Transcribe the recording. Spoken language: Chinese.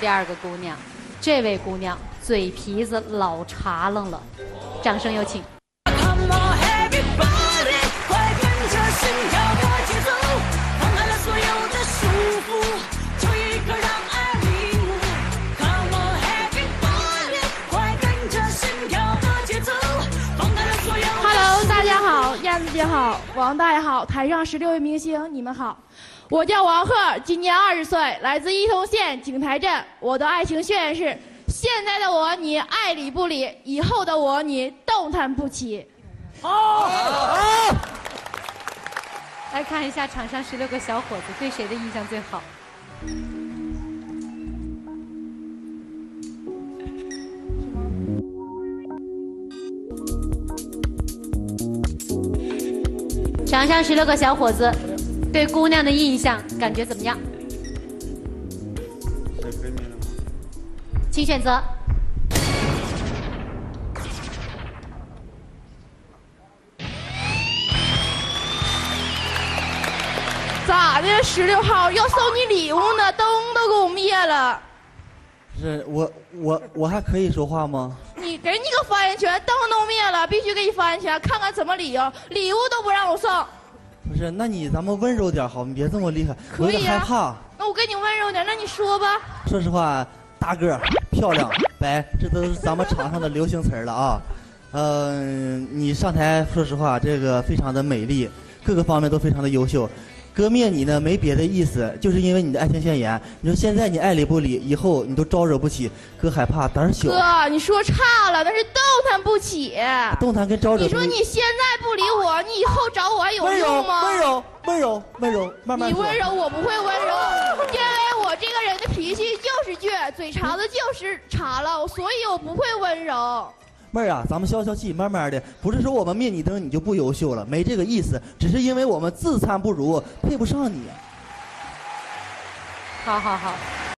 第二个姑娘，这位姑娘嘴皮子老茶愣了，掌声有请。姐好，王大爷好，台上十六位明星，你们好。我叫王鹤，今年二十岁，来自伊通县景台镇。我的爱情宣言是：现在的我你爱理不理，以后的我你动弹不起。好来看一下场上十六个小伙子对谁的印象最好？场上十六个小伙子对姑娘的印象感觉怎么样？请选择。咋的？十六号要送你礼物呢，灯都给我灭了。是我我我还可以说话吗？你给你个发言权，灯都灭了，必须给你发言权，看看怎么理由，礼物都不让我送。不是，那你咱们温柔点好，你别这么厉害，我有可以啊点害怕。那我跟你温柔点，那你说吧。说实话，大个儿、漂亮、白，这都是咱们场上的流行词儿了啊。嗯、你上台，说实话，这个非常的美丽，各个方面都非常的优秀。割灭你呢，没别的意思，就是因为你的爱情宣言。你说现在你爱理不理，以后你都招惹不起，哥害怕，胆儿小。哥，你说差了，那是动弹不起。动弹跟招惹你。说你现在不理我，你以后找我还有用吗？温柔温柔温柔，慢慢说你温柔，我不会温柔，因为我这个人的脾气就是倔，嘴茬子就是茶了，所以我不会温柔。妹儿啊，咱们消消气，慢慢的，不是说我们灭你灯你就不优秀了，没这个意思，只是因为我们自惭不如，配不上你。好好好，